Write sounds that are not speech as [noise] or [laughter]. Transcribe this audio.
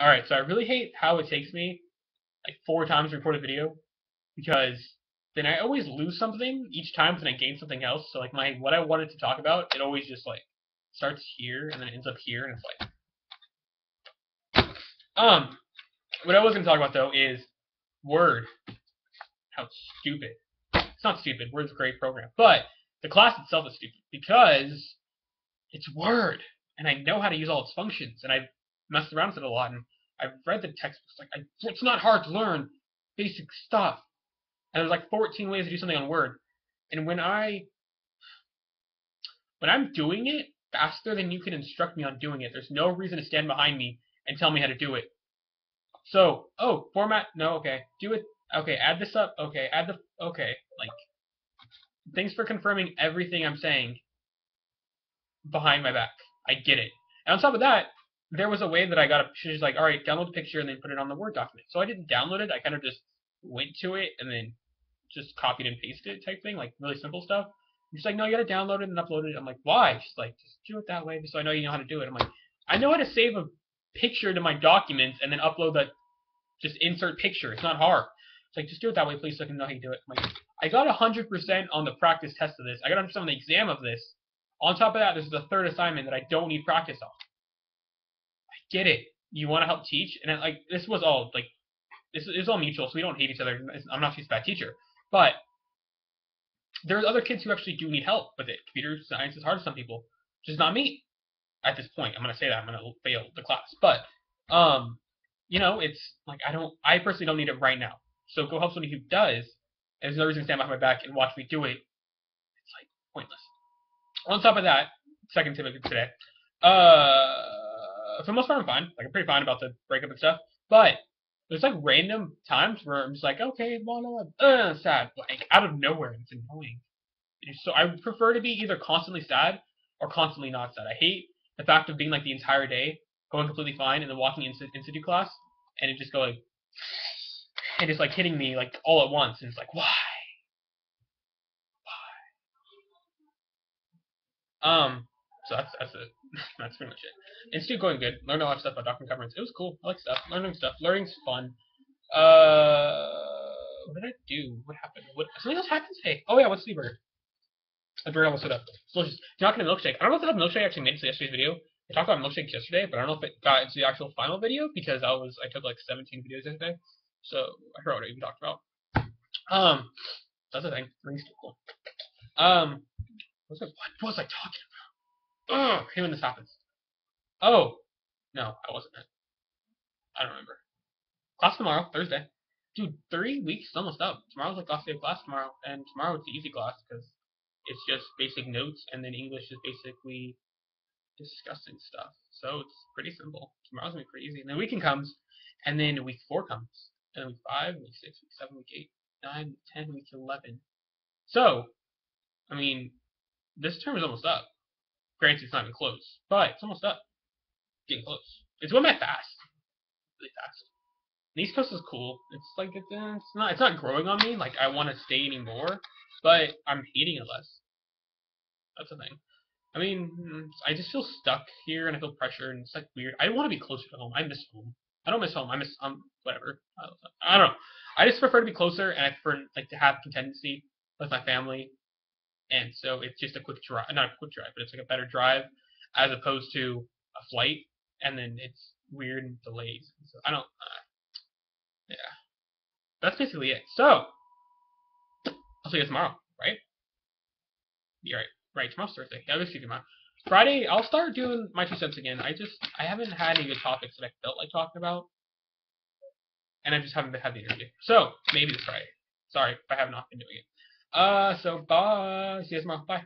Alright, so I really hate how it takes me like four times to record a video because then I always lose something each time and I gain something else. So like my what I wanted to talk about, it always just like starts here and then it ends up here and it's like um what I was gonna talk about though is Word. How stupid. It's not stupid, Word's a great program. But the class itself is stupid because it's Word and I know how to use all its functions and I've messed around with it a lot and I've read the textbooks like I, it's not hard to learn basic stuff. And there's like 14 ways to do something on Word. And when I when I'm doing it faster than you can instruct me on doing it, there's no reason to stand behind me and tell me how to do it. So, oh, format, no, okay. Do it, okay, add this up, okay, add the, okay, like, thanks for confirming everything I'm saying behind my back. I get it. And on top of that, there was a way that I got a, she's like, alright, download the picture and then put it on the Word document. So I didn't download it, I kind of just went to it and then just copied and pasted it type thing, like really simple stuff. she's like, no, you gotta download it and upload it. I'm like, why? She's like, just do it that way, so I know you know how to do it. I'm like, I know how to save a picture to my documents and then upload that, just insert picture. It's not hard. It's like, just do it that way, please, so I can know how you do it. I'm like, I got 100% on the practice test of this. I got 100% on the exam of this. On top of that, this is the third assignment that I don't need practice on. I get it. You want to help teach, and like this was all like this is all mutual, so we don't hate each other. I'm not just a bad teacher, but there's other kids who actually do need help with it. Computer science is hard for some people, is not me. At this point, I'm gonna say that I'm gonna fail the class, but um, you know, it's like I don't, I personally don't need it right now. So go help somebody who does, there's no reason to stand behind my back and watch me do it. It's like pointless. On top of that, second tip of today, uh, for the most part I'm fine. Like I'm pretty fine about the breakup and stuff, but there's like random times where I'm just like, okay, well, uh, sad, like out of nowhere. It's annoying. So I prefer to be either constantly sad or constantly not sad. I hate the fact of being like the entire day going completely fine and then walking into institute class and it just going [sighs] and just like hitting me like all at once and it's like why why um so that's that's it [laughs] that's pretty much it It's still going good learned a lot of stuff about document governance it was cool I like stuff learning stuff learning's fun uh what did I do what happened what something else happened today oh yeah what's Sleeper I very almost up. Delicious. Gonna milkshake. I don't know if that milkshake actually made it to yesterday's video. I talked about milkshake yesterday, but I don't know if it got into the actual final video because I was I took like 17 videos yesterday, so I forgot what I even talked about. Um, that's the thing. Ring's cool. Um, what was, I, what was I talking about? Ugh, hate when this happens. Oh, no, I wasn't. I don't remember. Class tomorrow, Thursday. Dude, three weeks is almost up. Tomorrow's like last day of class tomorrow, and tomorrow it's the easy class because it's just basic notes, and then English is basically discussing stuff. So it's pretty simple. Tomorrow's gonna be pretty easy. And then weekend comes, and then week four comes, and then week five, week six, week seven, week eight, nine, ten, week eleven. So, I mean, this term is almost up. Granted, it's not even close, but it's almost up. Getting close. It's going by fast, really fast. The East Coast is cool. It's like it's, uh, it's not it's not growing on me. Like I want to stay anymore, but I'm hating it less. That's the thing. I mean, I just feel stuck here and I feel pressure and it's like weird. I want to be closer to home. I miss home. I don't miss home. I miss um whatever. I don't know. I just prefer to be closer and I prefer like to have contingency with my family. And so it's just a quick drive, not a quick drive, but it's like a better drive as opposed to a flight and then it's weird and delays. So I don't. Uh, yeah, that's basically it. So I'll see you tomorrow, right? You're right. Right, tomorrow's Thursday. Yeah, I'll see you tomorrow. Friday, I'll start doing my two cents again. I just, I haven't had any good topics that I felt like talking about. And I just haven't had the energy. So, maybe this Friday. Sorry if I have not been doing it. Uh, so bye. See you tomorrow. Bye.